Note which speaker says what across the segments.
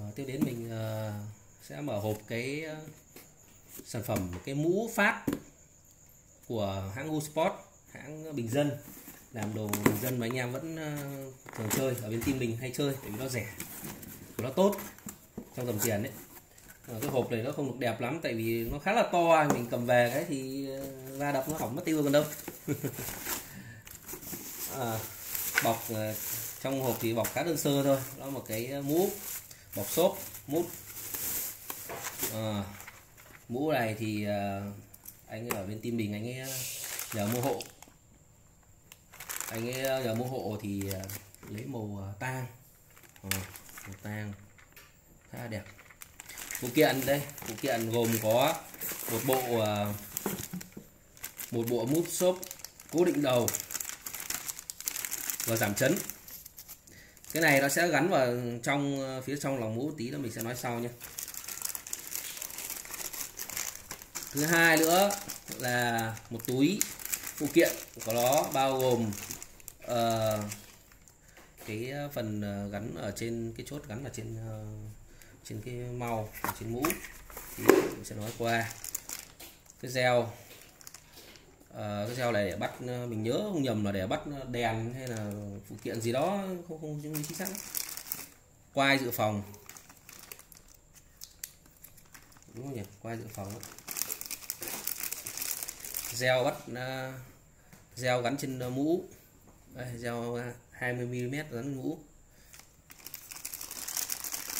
Speaker 1: à, tiếp đến mình à, sẽ mở hộp cái à, sản phẩm cái mũ phát của hãng U-Sport hãng bình dân. Làm đồ bình dân mà anh em vẫn ờ, thường chơi ở bên team mình hay chơi tại vì nó rẻ nó tốt trong tầm tiền đấy cái hộp này nó không được đẹp lắm tại vì nó khá là to mình cầm về cái thì ra đập nó hỏng mất tiêu còn đâu. À, bọc trong hộp thì bọc khá đơn sơ thôi đó là một cái mũ bọc xốp mút. À, mũ này thì à, anh ấy ở bên team mình anh ấy ờ, nhờ mua hộ. Anh ấy nhờ mua hộ thì à, lấy màu à, tang. À, màu tang. Khá là đẹp. Phụ kiện đây phụ kiện gồm có một bộ à, một bộ mút xốp cố định đầu và giảm chấn cái này nó sẽ gắn vào trong ờ, phía trong lòng mũ tí nữa mình sẽ nói sau nhé. Thứ hai nữa là một túi phụ kiện của nó bao gồm uh, cái phần ờ, gắn ở trên cái chốt gắn ở trên uh, trên cái màu ở trên mũ. Thì mình sẽ nói qua. Cái gel Ờ, cái dao này để bắt ờ, mình nhớ không nhầm là để bắt đèn hay là phụ kiện gì đó không không chính xác. Quai dự phòng? Đúng không nhỉ? Quai dự phòng? Đó. bắt uh, gắn trên mũ. Đây, gel 20 mm gắn mũ.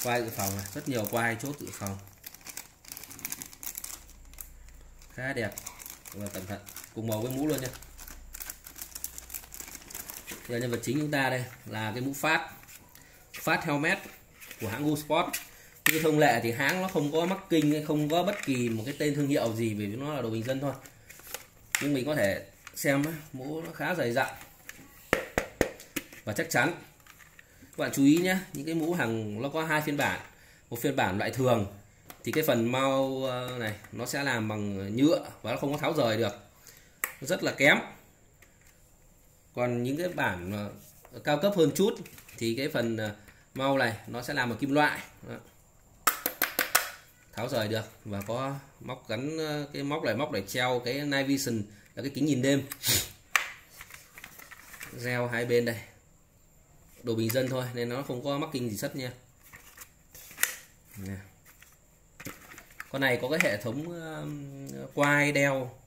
Speaker 1: Quai dự phòng này? Rất nhiều quai chốt dự phòng. Khá đẹp. Và cẩn thận cùng màu với mũ luôn nha. Bây giờ nhân vật chính chúng ta đây, là cái mũ phát. Phát helmet của hãng Gu Sport. Như thông lệ thì hãng nó không có mắc kinh hay không có bất kỳ một cái tên thương hiệu gì vì nó là đồ bình dân thôi. Nhưng mình có thể xem mũ nó khá dày dặn. Và chắc chắn, các bạn chú ý nhé những cái mũ hàng nó có hai phiên bản. Một phiên bản loại thường, thì cái phần mau ờ, này, nó sẽ làm bằng nhựa và nó không có tháo rời được rất là kém. Còn những cái bản cao cấp hơn chút thì cái phần à, mau này nó sẽ làm bằng kim loại. Đó. tháo rời được và có móc gắn à, cái móc này móc để treo cái night vision, là cái kính nhìn đêm. Gieo hai bên đây. Đồ bình dân thôi, nên nó không có mắc kinh gì sắt nha. Con này có cái hệ thống à, quai đeo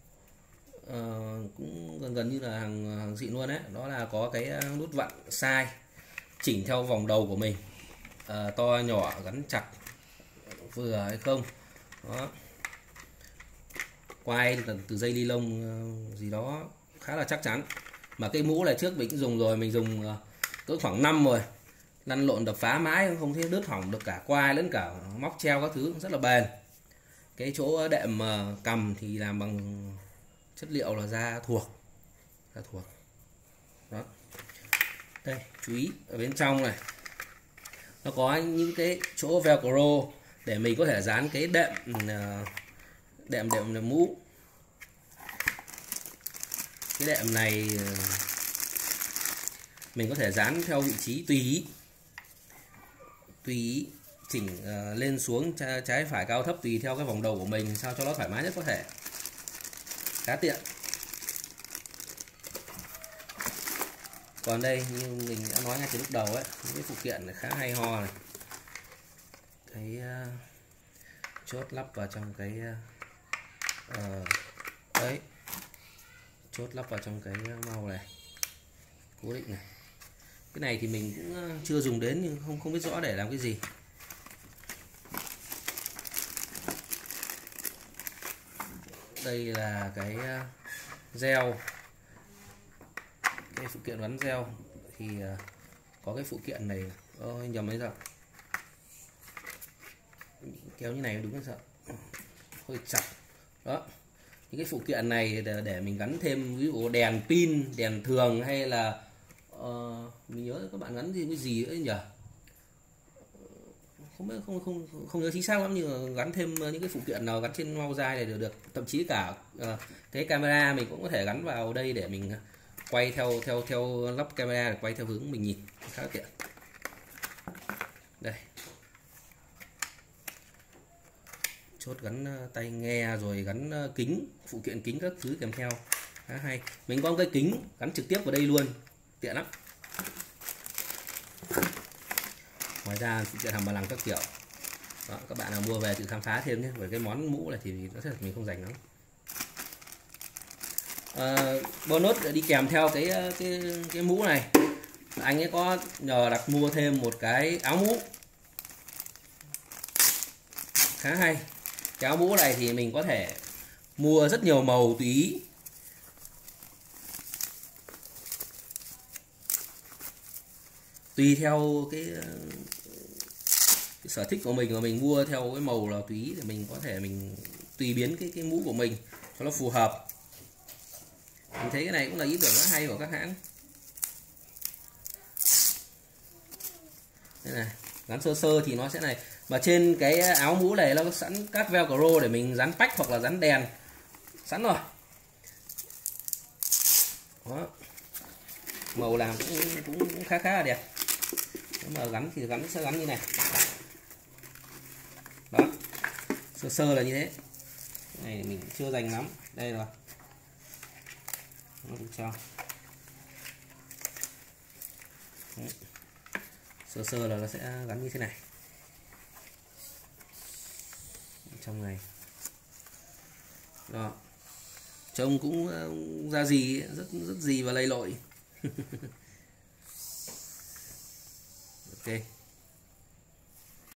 Speaker 1: Ờ, cũng gần gần như là hàng hàng xịn luôn đấy đó là có cái ờ, nút vặn sai chỉnh theo vòng đầu của mình. Ờ, to nhỏ gắn chặt. Vừa hay không? Đó. Quai từ, từ dây ni lông ờ, gì đó khá là chắc chắn. Mà cái mũ này trước mình cũng dùng rồi mình dùng cỡ khoảng năm rồi. Lăn lộn đập phá mãi không thấy đứt hỏng được cả quai lẫn cả móc treo các thứ rất là bền. Cái chỗ đệm cầm thì làm bằng chất liệu là da thuộc. Da thuộc. Đó. Đây, chú ý, ở bên trong này. Nó có những cái chỗ velcro để mình có thể dán cái đệm ờ, đệm đệm đệm mũ. Cái đệm này ờ, mình có thể dán theo vị trí tùy ý. Tùy ý, chỉnh ờ, lên xuống trái phải cao thấp tùy theo cái vòng đầu của mình, sao cho nó thoải mái nhất có thể khá tiện. Còn đây như mình đã nói ngay từ lúc đầu ấy những cái phụ kiện này khá hay ho này. Cái uh, ờ, chốt lắp vào trong cái ờ, ờ, uh, đấy chốt lắp vào trong cái mau này cố định này. Cái này thì mình cũng chưa dùng đến nhưng không không biết rõ để làm cái gì. Đây là cái ờ, gel. Cái phụ kiện gắn gel. Thì ờ, có cái phụ kiện này. Ôi nhầm đấy rồi kéo như này đúng không sợ. Hơi chặt. Đó. Những cái phụ kiện này để, để mình gắn thêm ví dụ đèn pin đèn thường hay là uh, mình nhớ các bạn gắn thêm cái gì nữa nhỉ? Không biết không không không nhớ chính xác lắm nhưng mà gắn thêm những cái phụ kiện nào gắn trên mau dai này đều được. Thậm chí cả ờ, cái camera mình cũng có thể gắn vào đây để mình quay theo theo theo lắp camera để quay theo hướng mình nhìn. Khá là tiện. Đây. Chốt gắn ờ, tay nghe rồi gắn ờ, kính phụ kiện kính các thứ kèm theo. Khá hay. Mình có một cái kính gắn trực tiếp vào đây luôn. Tiện lắm. Ngoài ra phụ kiện bà bằng các kiểu. Đó, các bạn nào mua về tự khám phá thêm nhé bởi cái món mũ này thì nó thật mình không dành lắm. Ờ, uh, bonus đi kèm theo cái ờ, cái cái mũ này. Anh ấy có nhờ đặt mua thêm một cái áo mũ. Khá hay. Cái áo mũ này thì mình có thể mua rất nhiều màu tùy ý. Tùy theo cái, cái sở thích của mình là mình mua theo cái màu là tùy ý mình có thể mình tùy biến cái cái mũ của mình cho nó phù hợp. Mình thấy cái này cũng là ý tưởng rất hay của các hãng. Đây này gắn sơ sơ thì nó sẽ này. Và trên cái áo mũ này nó có sẵn các velcro để mình dán pách hoặc là dán đèn. Sẵn rồi. Đó. Màu làm cũng, cũng, cũng khá khá là đẹp. Nếu mà gắn thì gắn sẽ gắn như này đó sơ sơ là như thế. Cái này mình chưa dành lắm. Đây rồi. Nó được cho. Đấy. sơ sơ là nó sẽ gắn như thế này. Trong này. Đó. Trông cũng ờ, ra gì rất rất gì và lầy lội. Ok.